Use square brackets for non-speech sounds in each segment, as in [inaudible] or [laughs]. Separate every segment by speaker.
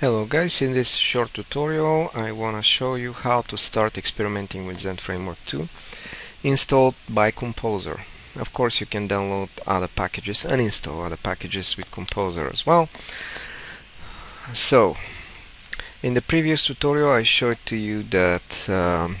Speaker 1: Hello guys, in this short tutorial I want to show you how to start experimenting with Zend Framework 2 installed by Composer. Of course you can download other packages and install other packages with Composer as well. So, in the previous tutorial I showed to you that um,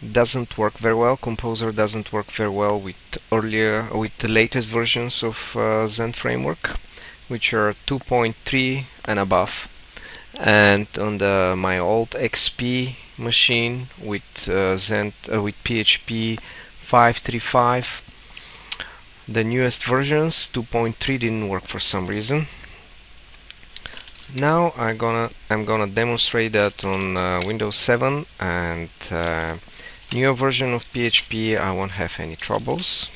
Speaker 1: doesn't work very well, Composer doesn't work very well with earlier, with the latest versions of uh, Zend Framework which are 2.3 and above. And on the my old XP machine with uh, Zend uh, with PHP 535 the newest versions 2.3 didn't work for some reason. Now I'm gonna I'm gonna demonstrate that on uh, Windows 7 and uh, newer version of PHP I won't have any troubles.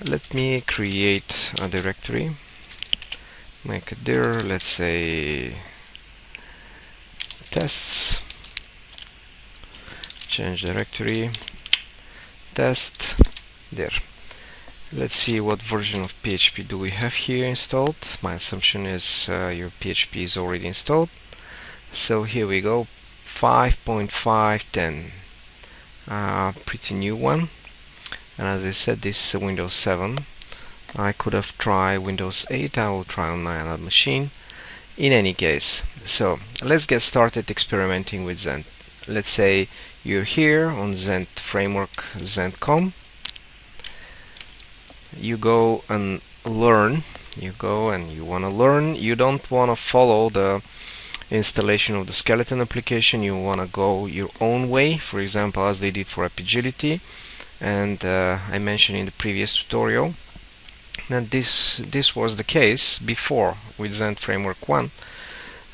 Speaker 1: Let me create a directory make a dir let's say tests. Change directory. Test. There. Let's see what version of PHP do we have here installed. My assumption is uh, your PHP is already installed. So here we go. 5.510 uh, pretty new one. And as I said this is Windows 7 I could have tried Windows 8 I will try on my other machine. In any case so let's get started experimenting with Zend let's say you're here on Zend framework Zend.com you go and learn. You go and you want to learn. You don't want to follow the installation of the skeleton application. You want to go your own way for example as they did for Apigility and uh, I mentioned in the previous tutorial that this this was the case before with Zend Framework 1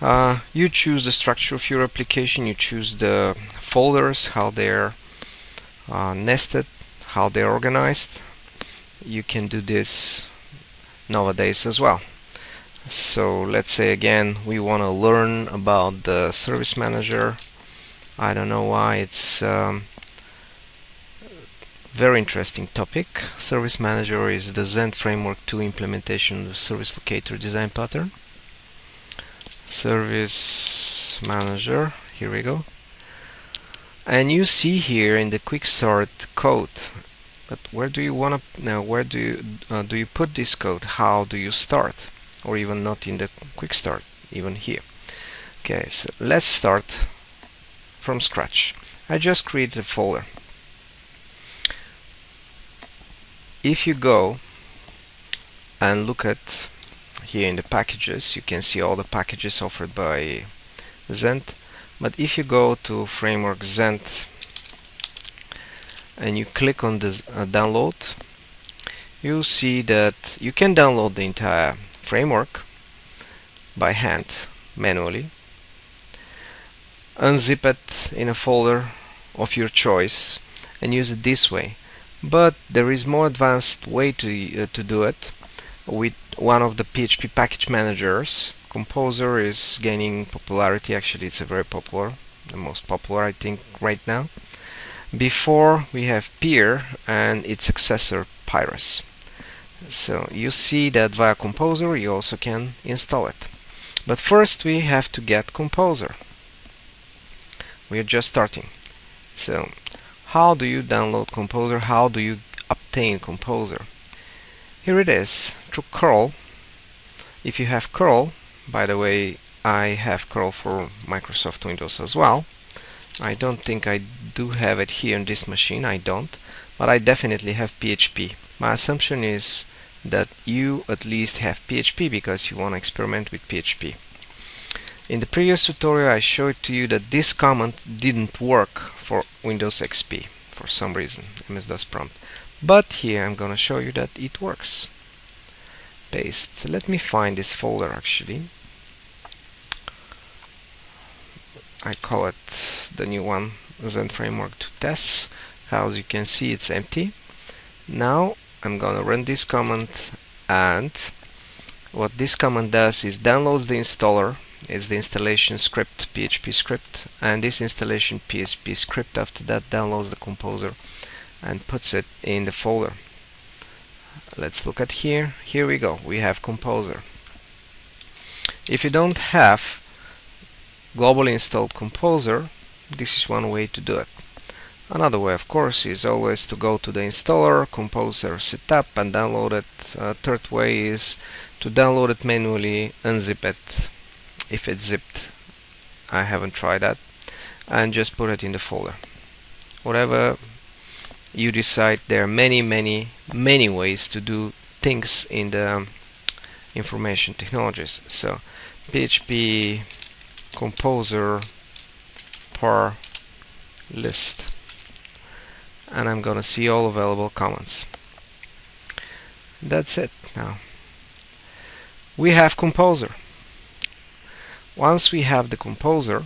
Speaker 1: uh, you choose the structure of your application you choose the folders how they're uh, nested how they're organized. You can do this nowadays as well. So let's say again we want to learn about the service manager. I don't know why it's um, very interesting topic. Service Manager is the Zend Framework 2 implementation of the Service Locator design pattern. Service Manager, here we go. And you see here in the Quick Start code, but where do you want to, now where do you, uh, do you put this code? How do you start? Or even not in the Quick Start, even here. Okay, so let's start from scratch. I just created a folder. If you go and look at here in the packages you can see all the packages offered by Zend but if you go to framework Zend and you click on this uh, download you'll see that you can download the entire framework by hand manually. Unzip it in a folder of your choice and use it this way but there is more advanced way to uh, to do it with one of the PHP package managers. Composer is gaining popularity. Actually it's a very popular the most popular I think right now. Before we have PEAR and its successor Pyrus so you see that via Composer you also can install it. But first we have to get Composer. We are just starting. So how do you download Composer? How do you obtain Composer? Here it is, through curl. If you have curl, by the way, I have curl for Microsoft Windows as well. I don't think I do have it here on this machine, I don't, but I definitely have PHP. My assumption is that you at least have PHP because you want to experiment with PHP. In the previous tutorial I showed to you that this command didn't work for Windows XP for some reason, MS-DOS prompt. But here I'm gonna show you that it works. Paste. Let me find this folder actually. I call it the new one, Zend Framework 2 Tests. As you can see it's empty. Now I'm gonna run this command and what this command does is downloads the installer is the installation script PHP script and this installation PHP script after that downloads the composer and puts it in the folder. Let's look at here. Here we go. We have composer. If you don't have globally installed Composer this is one way to do it. Another way of course is always to go to the installer Composer setup and download it. Uh, third way is to download it manually unzip it if it's zipped. I haven't tried that. And just put it in the folder. Whatever you decide there are many many many ways to do things in the um, information technologies. So PHP composer phar list. And I'm gonna see all available comments. That's it now. We have composer once we have the composer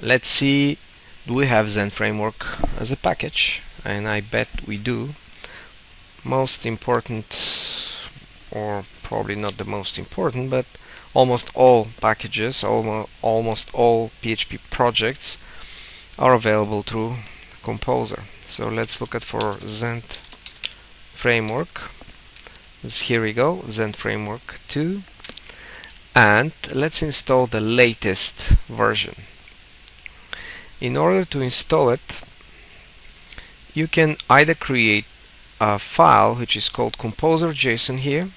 Speaker 1: let's see do we have Zend framework as a package? And I bet we do. Most important or probably not the most important but almost all packages almost, almost all PHP projects are available through Composer. So let's look at for Zend framework. Here we go Zend framework 2 and let's install the latest version. In order to install it you can either create a file which is called composer.json here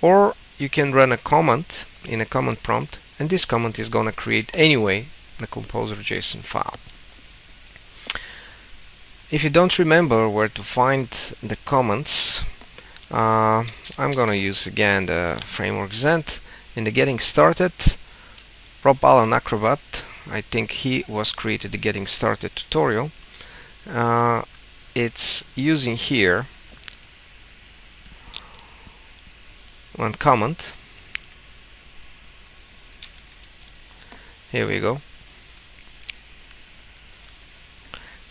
Speaker 1: or you can run a command in a command prompt and this command is gonna create anyway the composer.json file. If you don't remember where to find the commands uh, I'm gonna use again the framework Zend in the getting started Rob Allen Akrabat I think he was created the getting started tutorial. Uh, it's using here one comment. Here we go.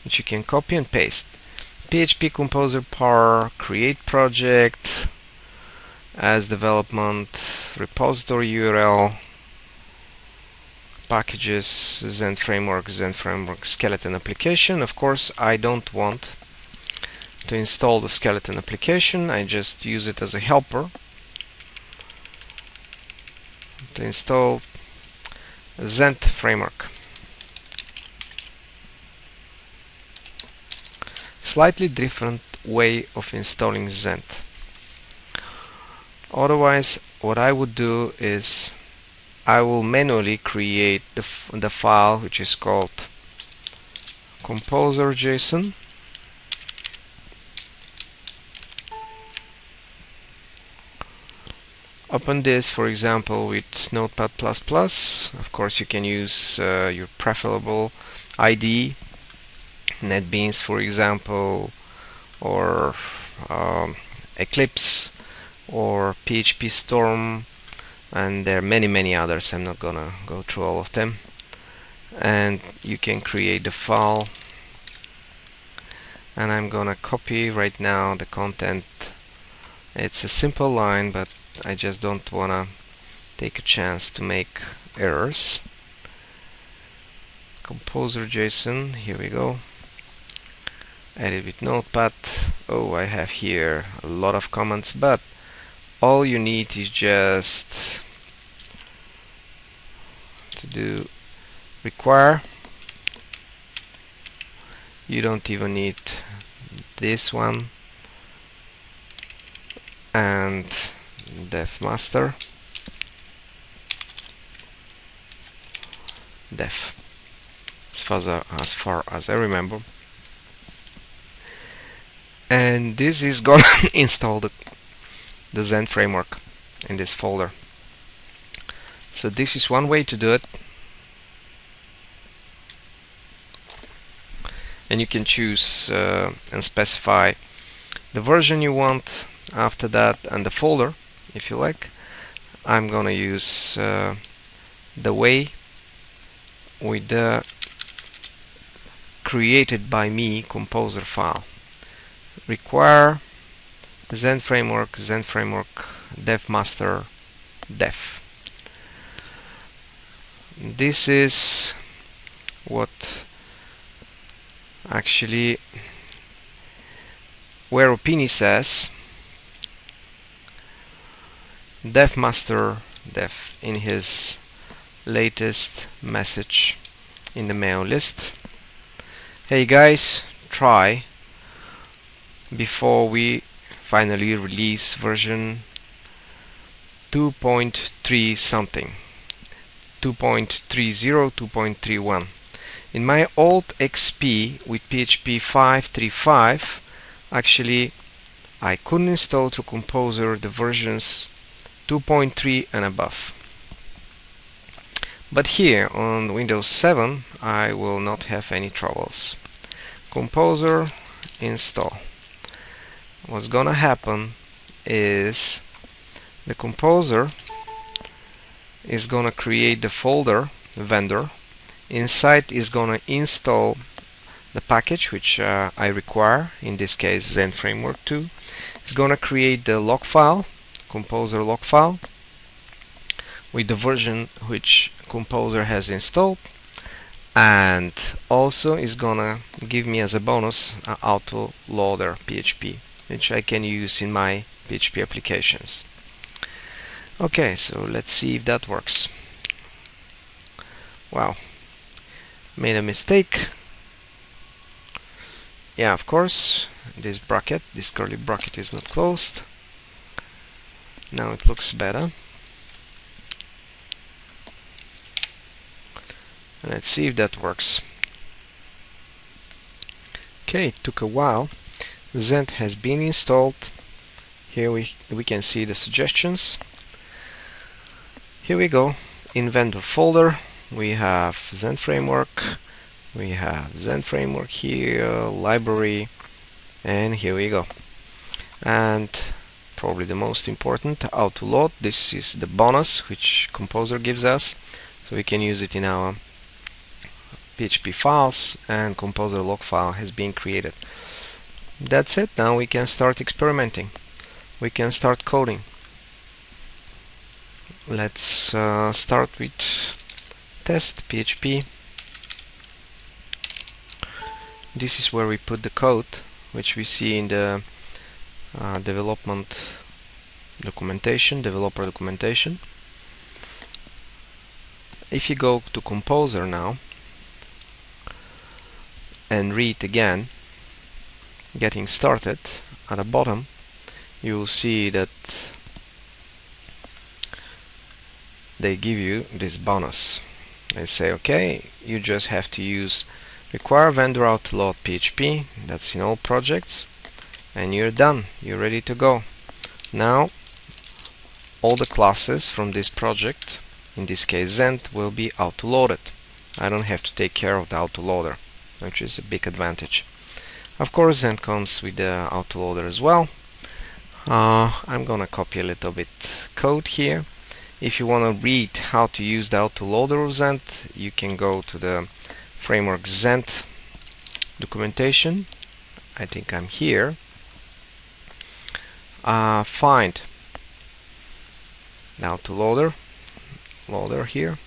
Speaker 1: Which you can copy and paste. PHP Composer phar create project as development repository URL packages Zend framework Zend framework skeleton application. Of course I don't want to install the skeleton application. I just use it as a helper to install Zend framework. Slightly different way of installing Zend otherwise what I would do is I will manually create the, the file which is called composer.json open this for example with notepad++ of course you can use uh, your preferable IDE NetBeans for example or um, Eclipse or PHP Storm and there are many many others. I'm not gonna go through all of them. And you can create the file. And I'm gonna copy right now the content. It's a simple line but I just don't wanna take a chance to make errors. Composer JSON here we go. Edit with notepad. Oh I have here a lot of comments but all you need is just to do require. You don't even need this one. And def master. Def as far as, as far as I remember. And this is gonna [laughs] install the, the Zend framework in this folder. So this is one way to do it. And you can choose uh, and specify the version you want after that and the folder if you like. I'm gonna use uh, the way with the created by me composer file. Require Zend framework Zend framework dev master def this is what actually where O'Phinney says DevMaster Dev in his latest message in the mail list. Hey guys, try before we finally release version 2.3 something. 2.30 2.31 in my old XP with PHP 5.35 actually I couldn't install through Composer the versions 2.3 and above. But here on Windows 7 I will not have any troubles. Composer install what's gonna happen is the composer is gonna create the folder vendor. Inside is gonna install the package which uh, I require in this case Zend Framework 2 it's gonna create the log file composer log file with the version which composer has installed. And also is gonna give me as a bonus uh, auto loader PHP which I can use in my PHP applications. Okay, so let's see if that works. Wow, made a mistake. Yeah, of course, this bracket, this curly bracket is not closed. Now it looks better. Let's see if that works. Okay, it took a while. Zend has been installed. Here we, we can see the suggestions. Here we go. In vendor folder, we have Zend Framework, we have Zend Framework here, library, and here we go. And probably the most important, auto load. This is the bonus which Composer gives us, so we can use it in our PHP files, and Composer log file has been created that's it. Now we can start experimenting. We can start coding. Let's uh, start with test PHP this is where we put the code which we see in the uh, development documentation developer documentation. If you go to composer now and read again getting started at the bottom you will see that they give you this bonus. They say okay you just have to use require vendor autoload PHP that's in all projects and you're done you're ready to go. Now all the classes from this project in this case Zend will be autoloaded I don't have to take care of the autoloader which is a big advantage of course Zend comes with the autoloader as well. Uh, I'm gonna copy a little bit code here. If you want to read how to use the autoloader of Zend, you can go to the framework Zend documentation. I think I'm here. Uh, find the autoloader loader here.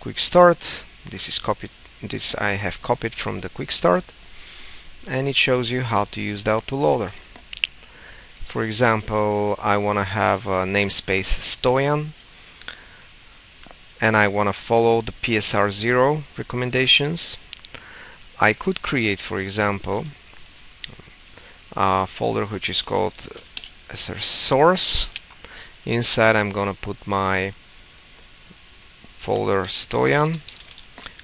Speaker 1: Quick start. This is copied this I have copied from the quick start and it shows you how to use the autoloader for example I want to have a namespace Stoyan and I want to follow the PSR0 recommendations. I could create for example a folder which is called as a source. Inside I'm gonna put my folder Stoyan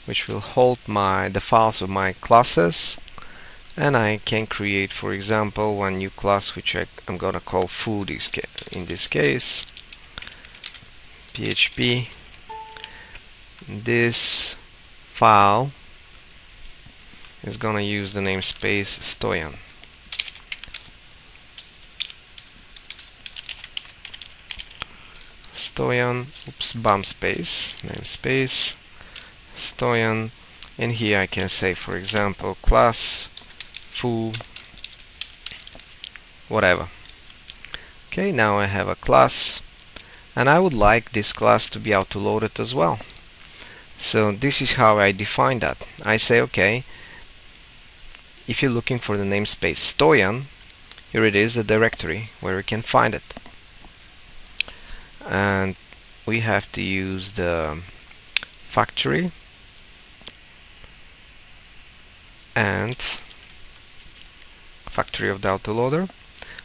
Speaker 1: which will hold my the files of my classes. And I can create for example one new class which I, am gonna call food in this case. PHP this file is gonna use the namespace Stoyan. Stoyan oops bump space namespace Stoyan. And here I can say for example class foo whatever. Okay now I have a class and I would like this class to be auto-loaded as well. So this is how I define that. I say okay if you're looking for the namespace Stoyan here it is the directory where we can find it. And we have to use the factory and factory of the autoloader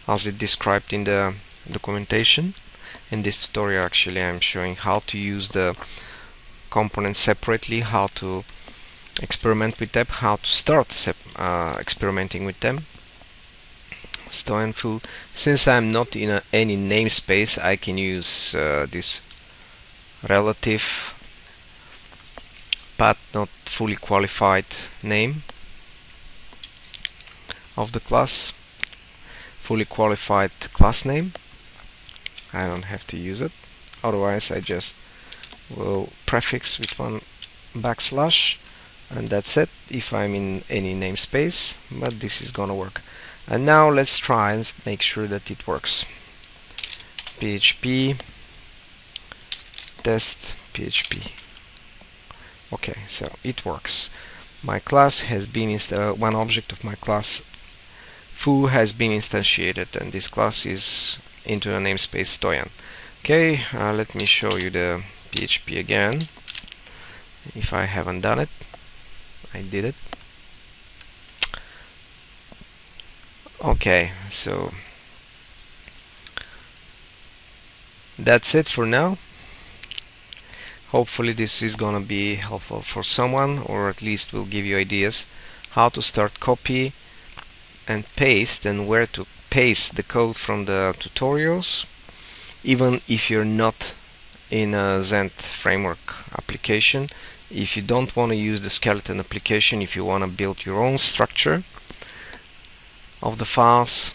Speaker 1: as it described in the documentation. In this tutorial actually I'm showing how to use the components separately how to experiment with them how to start uh, experimenting with them. Stoyan since I'm not in a, any namespace I can use uh, this relative but not fully qualified name of the class. Fully qualified class name. I don't have to use it. Otherwise I just will prefix with one backslash and that's it if I'm in any namespace but this is gonna work. And now let's try and make sure that it works. PHP test PHP okay so it works. My class has been installed one object of my class foo has been instantiated and this class is into a namespace Stoyan okay uh, let me show you the PHP again. If I haven't done it I did it. Okay so that's it for now. Hopefully this is gonna be helpful for someone or at least will give you ideas how to start copy and paste and where to paste the code from the tutorials even if you're not in a Zend framework application. If you don't want to use the skeleton application if you want to build your own structure of the files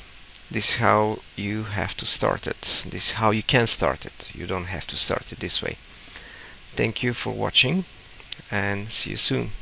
Speaker 1: this is how you have to start it. This is how you can start it. You don't have to start it this way. Thank you for watching and see you soon